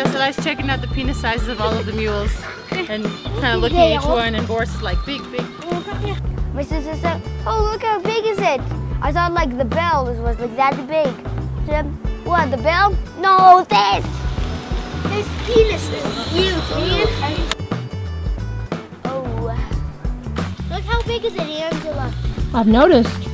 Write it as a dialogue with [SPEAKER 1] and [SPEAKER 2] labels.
[SPEAKER 1] Yeah, so I was checking out the penis sizes of all of the mules and kind of looking at each one and Boris is like, big, big.
[SPEAKER 2] My sister said, oh, look how big is it? I thought like the bell was, like that big. So, what, the bell? No, this! This penis is huge, man. Oh. Look how big is it, Angela?
[SPEAKER 3] I've noticed.